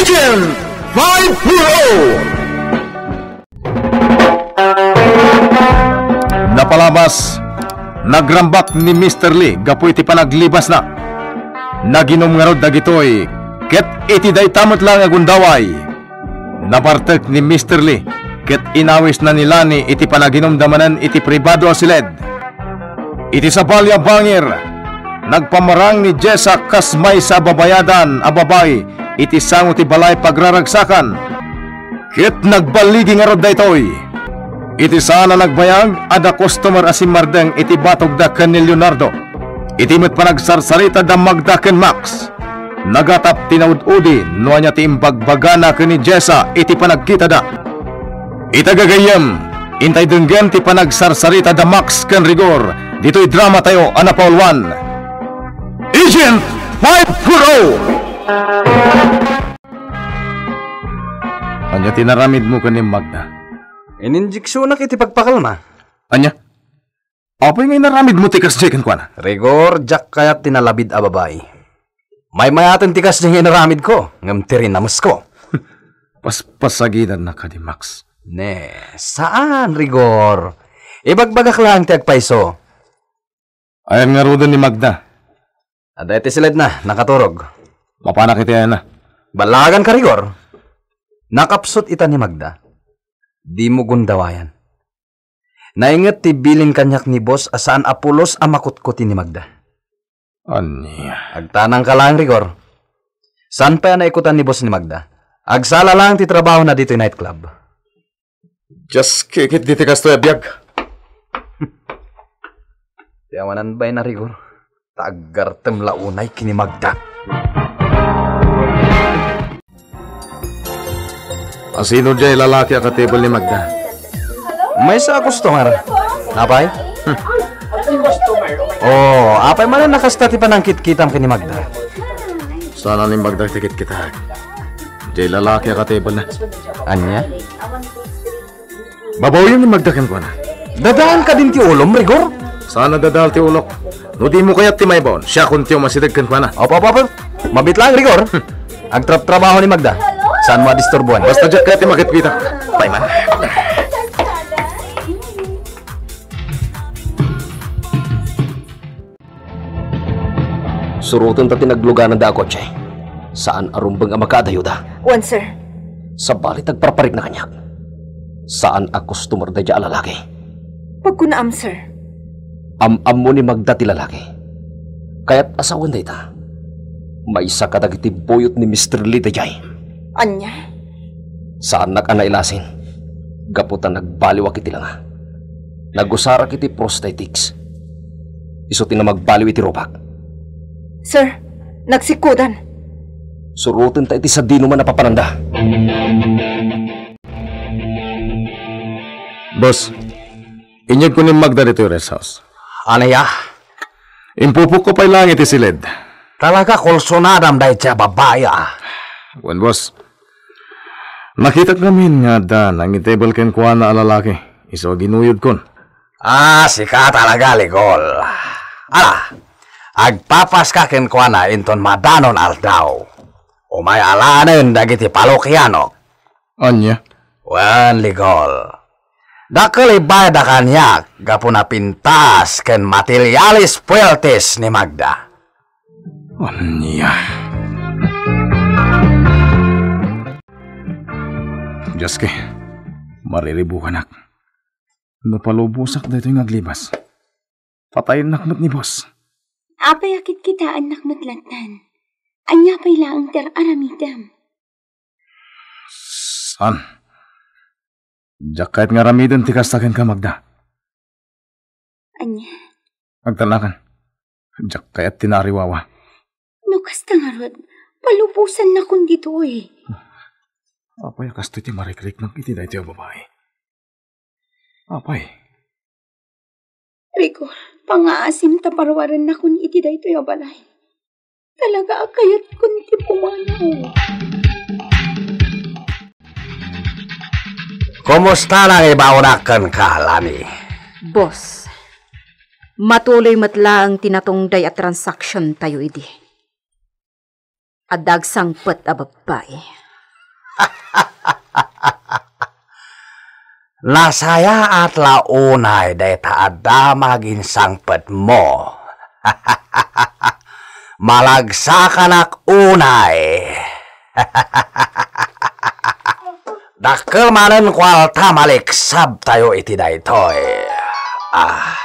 Agent 5 Napalabas, nagrambak ni Mr. Lee gapoy ti panaglibas na. Naginom nga rod dagitoy, ket iti day tamot lang agundaway. Napartek ni Mr. Lee, ket inawis na nila ni iti panaginom damanan iti pribado asiled. Iti sa balya bangir, nagpamarang ni Jessa kasmay sa babayadan a babay iti sango ti balay pagraragsakan. Ket nagbaligi nga rod daytoy. Iti sana nagbayag ada customer asim mardeng iti batog da ken ni Leonardo. Iti met panagsarsarita da Magda ken Max. Nagatap tinaud-udi no anya ti imbagbagana ken ni Jessa iti panagkita da. Itagagayem, intay denggen ti panagsarsarita da Max ken Rigor. Dito'y drama tayo, Ana Paul 1. Agent 5 Anya tinaramid mo kanim Magda. Ininjeksyon na kiti pagpakalma. Anya? Apay ngay naramid mo tikas chicken kwa na. Rigor, jak kayat tinalabid a babay. May mayatin tikas niya naramid ko. Ngam tirin namas ko. Paspasagidan na ka di Max. Ne, saan, Rigor? Ibagbagak lang ti agpaiso. Ayan nga ni Magda. Ada iti silid na, nakaturog. Mapana kita yan na. Balagan ka, Rigor. Nakapsot ita ni Magda. Di mo gundawayan. Naingat ti bilin kanyak ni boss asaan apulos amakutkuti ni Magda. Anya? Agtanang ka lang, Rigor. Saan pa yan naikutan ni boss ni Magda? Agsala lang ti trabaho na dito nightclub. Just kikit di tikas to yabiyag. Tiyawanan ba na, Rigor? Tagartem launay kini Magda. Asino dyan lalaki ang katable ni Magda? May sa customer. Apay? oh, apay man na nakastati pa ng kitkitam kini Magda. Sana ni Magda tikit kita. Dyan lalaki ang katable na. Anya? Babaw yun ni Magda kan kwa na. Dadaan ka din ti ulom, Rigor? Sana dadal ti ulok. No di mo kaya ti may baon. Siya kun tiyo masidag kan kwa na. Opo, opo, opo. Mabit lang, Rigor. Agtrap trabaho ni Magda. Saan mo disturbuan? Basta dyan kaya ti makitpita. Paiman. Surutan ta tinagluganan da kotse. Saan arumbang ang makadayuda? One, sir. Sa balit nagparparik na kanyak. Saan a customer da dya lalaki? Pagkunaam, sir. Am-am mo ni Magda ti lalaki. Kaya't asawan da ita. May isa ka dagiti boyot ni Mr. Lee da jay. Anya? Saan nakanailasin? Gaputan nagbaliwa kiti lang ha. Nagusara kiti prosthetics. Isuti na magbaliw iti robak. Sir, nagsikudan. Surutin ta iti sa dino man napapananda. Boss, inyag ko ni Magda dito yung rest house. Anaya? Impupok ko pa lang iti silid. Talaga kulsonadam dahil siya babaya. Wan boss. Nakita namin nga da nang itable ken kuha na alalaki. Iso ginuyod kon. Ah, sika talaga, Ligol. Ala, agpapas ka kin kwa na inton madanon aldaw. Umay alanin dagiti palokiano. Anya? Wan, Ligol. Dakal ibay da kanyak, gapo na pintas ken materialis pueltes ni Magda. Anya? Diyos ke, mariribukan ak. Napalubusak dito yung aglibas. Patayin nakmat ni boss. Apay akit kita anak matlatan. Anya pay laang ter aramidam. San? Diyak kahit nga ramidan tikas takin ka magda. Anya, Magtanakan. Diyak kahit tinariwawa. nukas tangarod. Palupusan na kun dito eh. Apay kasto ti marikrik ng iti da iti babae. Apay. Rigor, pangaasim taparwaran na kun iti da ito balay. Talaga akayat kun ti pumanaw. Kumusta lang ibaunakan ka, Lani? Boss, matuloy matla ang tinatungday at transaction tayo idi. Adag sangpet a babae. Nasaya at launay day taada maging sangpet mo. Malagsakan unay. Dakkel manen kwal tamaliksab tayo iti daytoy. Ah.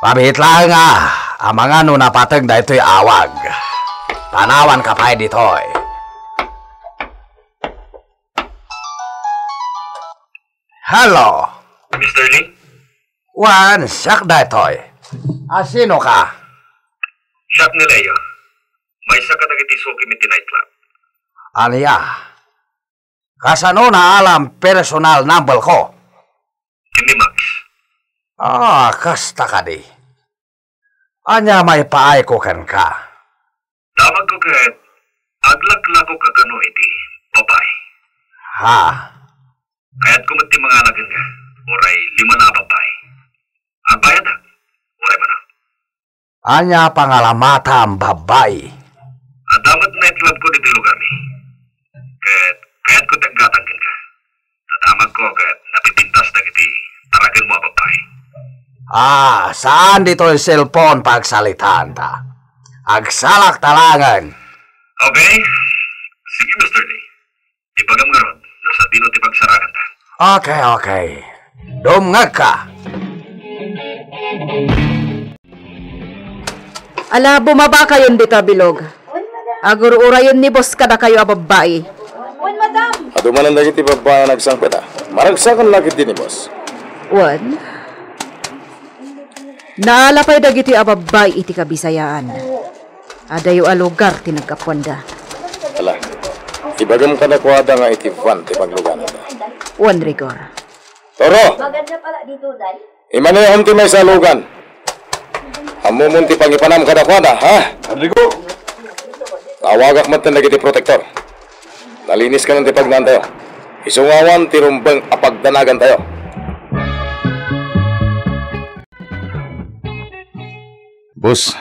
Pabit lang ah, ang mga nunapatag daytoy awag. Tanawan ka pa ditoy. Hello. Mr. Lee? Wan, siyak daytoy. Asino ka? Shot ni Leo. May isa ka dagiti suki mi nightclub. Alya. Kasano na alam personal number ko? Hindi Max. Ah, kasta ka di. Anya may paay ko kan ka. Tawag ko kahit aglak ko kagano iti babay. Ha? Kaya't kumati mga anagin nga. Oray lima na babay. Ang bayad ha? Oray man na. Anya pangalamata ang babay. Ang damat nightclub ko dito lugar ni. Kaya't, kaya't ko taggatangkin ka. Tatamag ko kaya't napipintas na kiti taragan mo ang babay. Ah, saan dito yung cellphone pagsalitaan ta? Agsalak talangan. Okay? Sige, Mr. Lee. Ipagam nga ron. Nasa dino ti pagsaragan Okay, okay. Dumngag ka. Ala, bumaba kayon dito, Bilog. Agur urayon ni boss kada kayo ababay. Adumanan lagi ti babae nagsangpet ah. Maragsakan lagi din ni boss. Wan. Naalapay dagiti ababay iti kabisayaan. Adayo a lugar ti nagkapuanda. Ala. Ibagam ka na kuwada nga iti van ti pagluganan na. Wan rigor. Toro! Maganda pala dito, Day. Imanayam ti may salugan. Amumun ti pangipanam kada kuwada, ha? Rodrigo! Tawagak man tan lagi ti protector. Nalinis ka ng ti pagnan tayo. Isungawan ti rumbang apagdanagan tayo. Boss,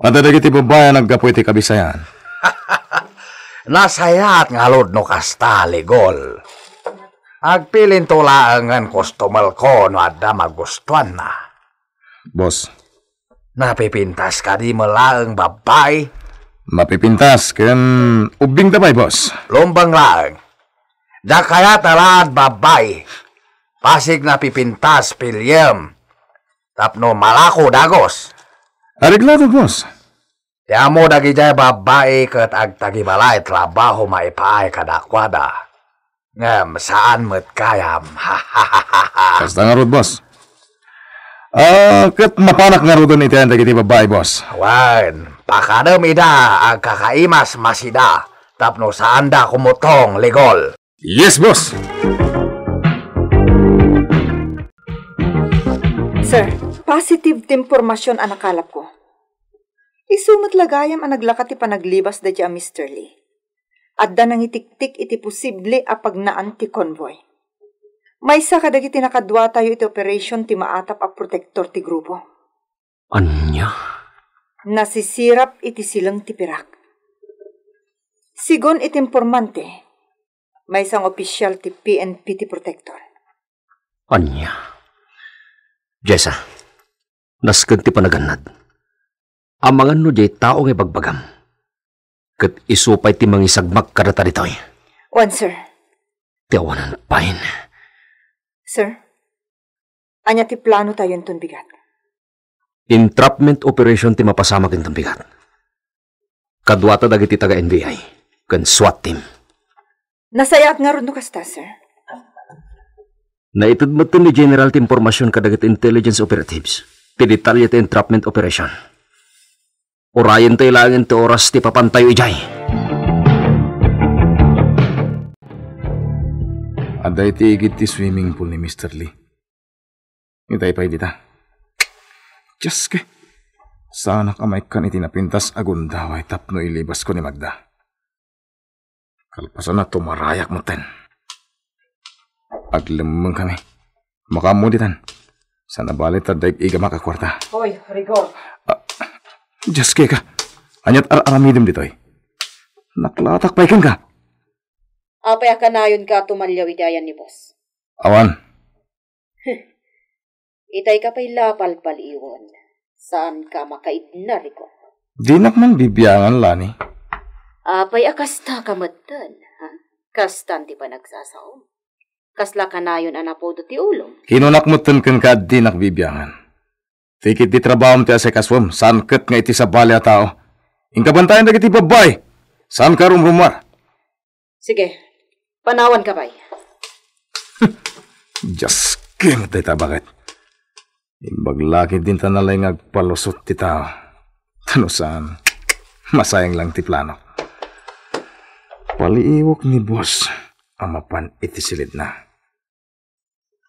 Madadagi ti babae naggapoy ti kabisayan. Nasayat nga lod no kasta ligol. Agpilin tulaangan customer ko no adda magustuhan na. Boss, Napipintas ka di mo laang babay, mapipintas ken ubing dabay, boss. lumbang laang. Da kaya talad babay. Pasig napipintas pilyem. Tapno malako dagos. Areglado, boss. Tiya mo dagi jay babae kat ag tagibalay trabaho maipaay kadakwada. Ha. Basta nga rod, boss. Ah, kat mapanak nga iti ang dagiti babae, boss. Wan, pakadam ida ang kakaimas masida. Tapno saan da kumutong ligol. Yes, boss. Sir, positive ti impormasyon ang nakalap ko. Isumot lagayam ang naglakat ti panaglibas da Mr. Lee. At da nang itiktik iti posible a pagnaan ti convoy. May sa kadagiti nakadwa tayo iti operation ti maatap a protector ti grupo. Anya? Nasisirap iti silang ti pirak. Sigon iti informante, may isang opisyal ti PNP ti protector. Anya? Jessa, nasken ti panaganad. Amangan no jay tao nga bagbagam. Kat isupay ti mangisagmak kadata ditoy. One, sir. Ti awanan pain. Sir, anya ti plano tayo ton bigat. Entrapment operation ti mapasama kin bigat. Kadwata dagiti taga NBI. Kan SWAT team. Nasayat nga ron no kasta, sir. Naitid mo ni General ti impormasyon kadagat intelligence operatives. Ti detalye ti entrapment operation. Orayan tayo langin ti oras ti papantayo ijay. Aday ti igit ti swimming pool ni Mr. Lee. Itay pa dita. Diyos ke. Sana kamay kan iti napintas agundaway tapno ilibas ko ni Magda. Kalpasan na tumarayak mo ten. Aglamang kami. Makamuditan. Sana balit at daig iga makakwarta. Hoy, Rigor. Diyos ka. Anyat ar-aramidem ditoy. Naklatak pa ikan ka. Apay akanayon ka tumalyaw idayan ni boss. Awan, Itay ka pa'y lapal paliwan. Saan ka makaidna, Rico? di man bibiyangan, Lani. Apay akasta ka matan, ha? Kastan ti pa nagsasaom. Kasla kanayon anapo do ti ulong. Kinunak mo kan ka di nakbibiyangan. Tikit di trabaho mo ti asekaswam, saan kat nga iti sa bali a tao. Ingkabantayan na kiti babay, saan ka rumrumar. Sige, panawan ka pa'y. Diyos king tayo bakit. Imbaglaki din tanalay ngagpalusot ti tao. Tano saan? Masayang lang ti plano. Paliiwok ni boss amapan iti silid na.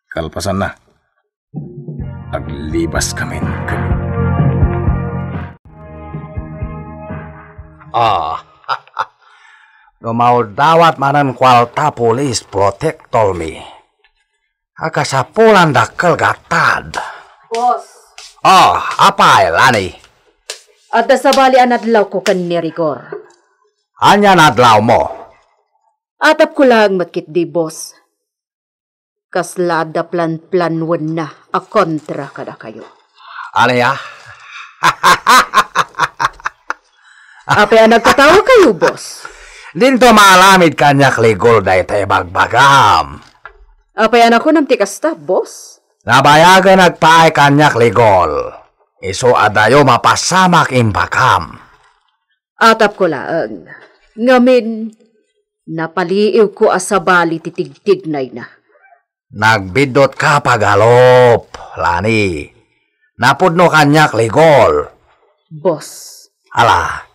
Kalpasan na. Aglibas kami kami. Ah. Lumaudawat manan kwalta polis protectol mi. Akasapulan dakkel gatad. Boss, Oh, apa lani? at sa bali anadlaw ko kan ni Rigor. Anya nadlaw mo? Atap ko lang matkit di boss. Kaslada plan-planwan na a kontra kada kayo. Ano ya? Apay ang nagkatawa kayo, boss. Dinto maalamid kanyak ligol day tayo bagbagam. Apay ang ako ng tikasta, boss. Nabayagan nagpaay kanyak ligol. Iso adayo mapasamak imbakam. Atap ko lang. Ngamin, napaliiw ko asabali titigtignay na. Nagbidot ka pagalop, Lani. Napudno kanyak ligol. Boss, Ala,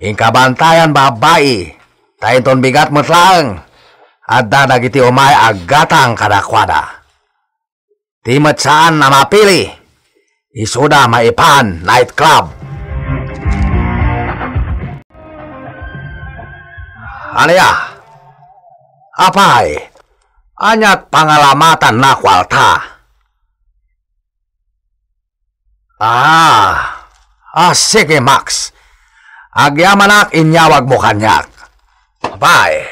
ingkabantayan babae. Tainton bigat mo lang. Adda dagiti umay agatang kadakwada. Timat saan na mapili. Isuda maipan nightclub. Ano ya? Apay? Anyat pangalamatan na kwalta. Ah, ah sige Max. Agyamanak inyawag mo kanyak. Abay.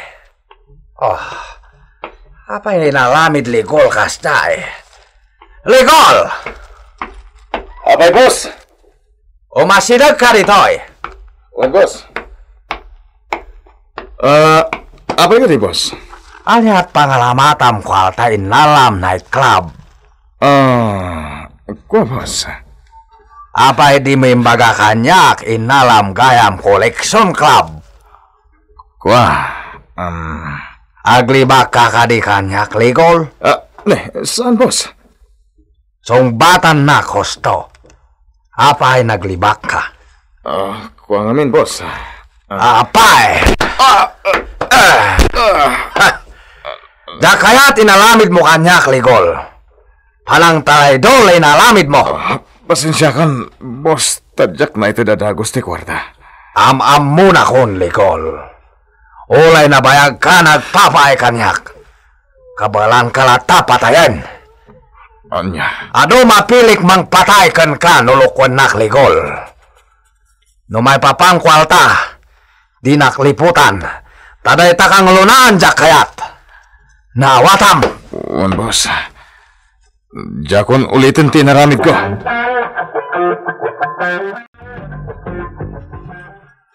Oh. Apay nalamid ligol kasta eh. Ligol! Abay, boss! Umasidag ka rito eh. Wan, boss. Ah, abay ka di, boss? Anyat pangalamatam kwalta inalam nightclub. Ah, kwa, boss? Apay di mo imbaga kanyak inalam gayam collection club. Kwa, um, Aglibak ka kadi kanyak ligol. ah, ne, saan, boss? Song batan na kosto. Apay naglibak ka. Ah, kwa ngamin, boss. Apay! Da kaya tinalamid mo kanyak ligol. Palang talaydol ay nalamid mo. Ah, pasensya kan, boss. Tadyak na ito dadagos ti kwarta. Am-am muna kon ligol. Ulay na bayag ka nagpapay kanyak. Kabalan ka lata patayan. Anya, Ano mapilik mang patay kan ka nulukwan nak ligol. No may papangkwalta, di nakliputan, taday takang lunaan jak kayat. Nawatam, wan, boss. Jakon ulitin tinaramid ko.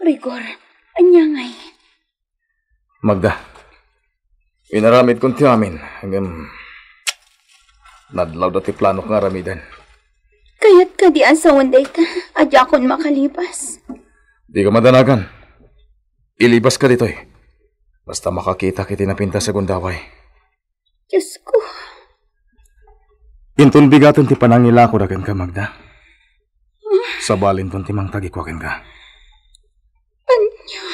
Rigor, anya ngay. Magda, inaramid kong tiyamin hanggang nadlaw dati plano nga ramidan. Kayat ka di asawan day ka, adya kon makalipas. Di ka madanagan. Ilibas ka dito eh. Basta makakita kiti na pinta sa gundaway. Diyos ko, Intun bigatan ti panangila ko dagan ka, Magda. Sa balin ton ti mang tagikwakin ka. anya.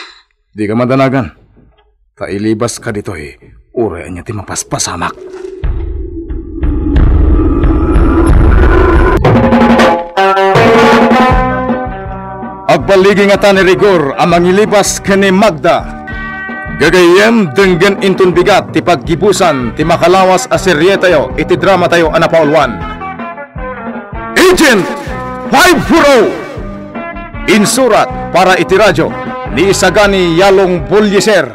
Di ka madanagan. Kailibas ka dito eh. Uray niya ti mapaspasamak. Agbaligi nga ta ni Rigor ang mangilibas kani Magda. Gagayem denggen intun bigat ti paggibusan ti makalawas a serye tayo iti drama tayo anapaulwan. Agent 540 Insurat para iti radyo ni Isagani Yalong Bulyeser.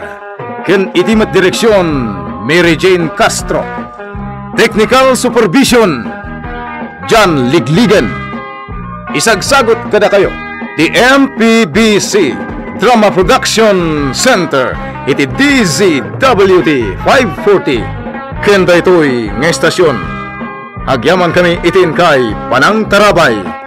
ken itimat direksyon Mary Jane Castro. Technical Supervision John Ligligan. Isagsagot kada kayo. The MPBC Drama Production Center. Iti DZWT 540 Kenda ito'y nga estasyon Agyaman kami itin kay Panang Tarabay